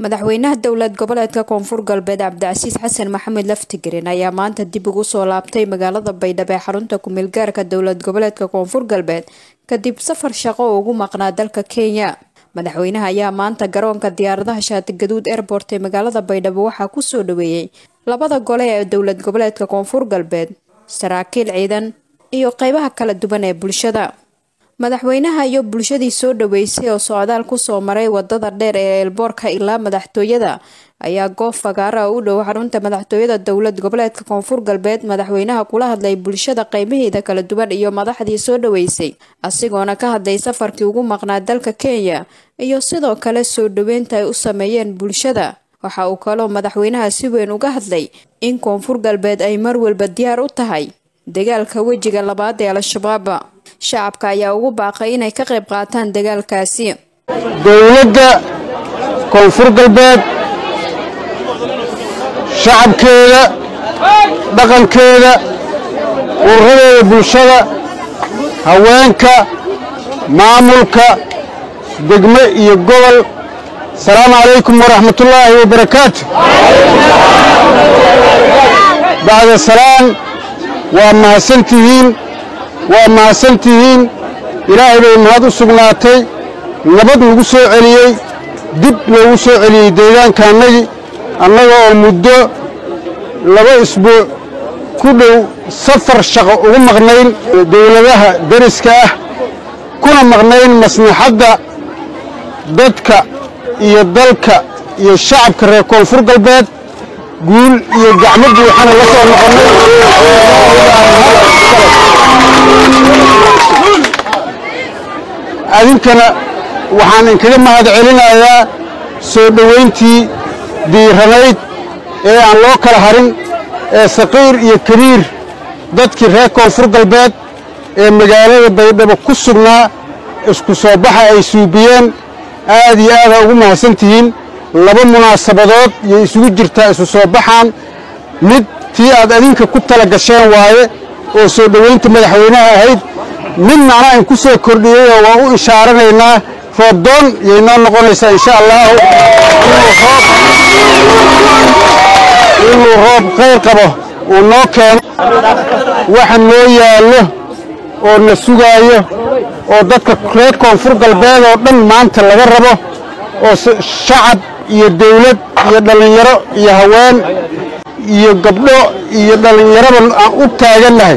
madaxweynaha dowlad goboleedka koonfur galbeed cabdicasiis xasan maxamed laftigarin ayaa maanta dib ugu soo laabtay magaalada baydhabo ee xarunta kumeel gaarka dowlad goboleedka koonfur galbeed kadib safar shaqo oo ugu maqnaa dalka kenya. Madaxweynaha ayaa maanta garoonka diyaaradaha shaatigaduud airport ee magaalada baydhabo waxaa ku soo dhaweeyey labada gole ee dowlad goboleedka koonfur galbeed saraakiil ciidan iyo qeybaha kala duwan ee bulshada madaxweynaha iyo bulshadii soo dhaweysay oo socdaal ku soo maray waddada dheer ee eelboorka ilaa madaxtooyada ayaa goob fagaara u dhow xarunta madaxtooyada dowlad goboleedka koonfur galbeed. Madaxweynaha kula hadlay bulshada qeybaheeda kala duwan iyo madaxdii soo dhaweysay asigoona ka hadlay safarkii ugu maqnaa dalka kenya iyo sidoo kale soo dhaweynta ay u sameeyeen bulshada. Waxa uu kaloo madaxweynaha si weyn uga hadlay in koonfur galbeed ay mar walba diyaar u tahay dagaalka wejiga labaad ee al-shabaab. Shacabka ayaa ugu baaqay inay ka qayb qaataan dagaalkaasi. Dowladda koonfur galbeed shacabkeeda dhaqankeeda ururadeeda bulshada haweenka maamulka degmo iyo gobol asalaamu calaykum waraxmatullaahi wabarakaatu bacda salaan waa mahadsantihiin waa mahadsantihiin ilaahay bay mahad u sugnaatay. Nabad nagu soo celiyey. Dib noogu soo celiyey deegaankaannagii annaga oo muddo laba isbuuc ku dhow safar shaqo ugu maqnayn dowladaha deriska ah kuna maqnayn maslaxadda dadka iyo dalka iyo shacabka reer koonfur galbeed guul iyo gacmo buuxana la soo noqonnay. Adinkana waxaan inkaga mahad celinayaa soo dhowayntii diiranayd ee aan loo kala harin ee saqiir iyo kabiir dadkii reer koonfur galbeed ee magaalada baydhabo ku sugnaa isku soo baxa ay suubiyeen aad iyo aadaa ugu mahadsan tihiin laba munaasabadood yay isugu jirtaa isu soo baxaan mid tii aad adinka ku tala gasheen waaye oo soo dhowaynta madaxweynaha ahayd midna anaa in ku soo kordhiyeyoo waa u ishaaranaynaa roobdoon yay noo noqonaysaa insha allaahu inuu roob qayr qabo uu noo keeno. Waxa noo yaallo oo na sugaayo oo dadka reer koonfur galbeed oo dhan maanta laga rabo oo shacab iyo dawlad iyo dhallinyaro iyo haween iyo gabdho iyo dhallinyaraba aan u taagannahay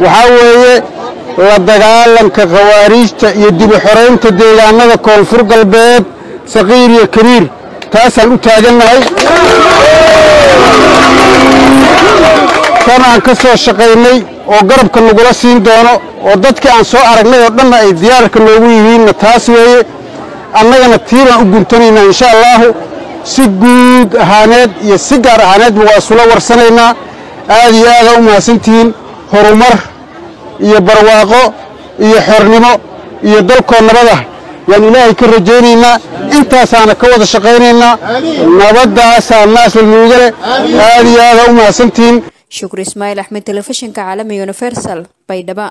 waxaa weeye la dagaalanka khawaariijta iyo dibu xoraynta deegaanada koonfur galbeed saqiir iyo kabiir taasaan u taagannahay tan aan ka soo shaqaynay oo garabka nagula siin doono oo dadkii aan soo aragnay oo dhanna ay diyaarka noogu yihiinna taas weeye annagana tii baan u guntanaynaa insha allaahu si guud ahaaneed iyo si gaar ahaaneedba waa isula warsanaynaa. Aad iyo aadaa u mahadsantihiin horumar iyo barwaaqo iyo xornimo iyo dalkoo nabada yaan ilaahay ka rajaynaynaa intaasaana ka wada shaqaynaynaa. Nabaddaasaa naasla nuuga leh aad iyo aadaa u mahadsantihiin. Shukri ismaaciil axmed telefishinka caalamiga universal baydhaba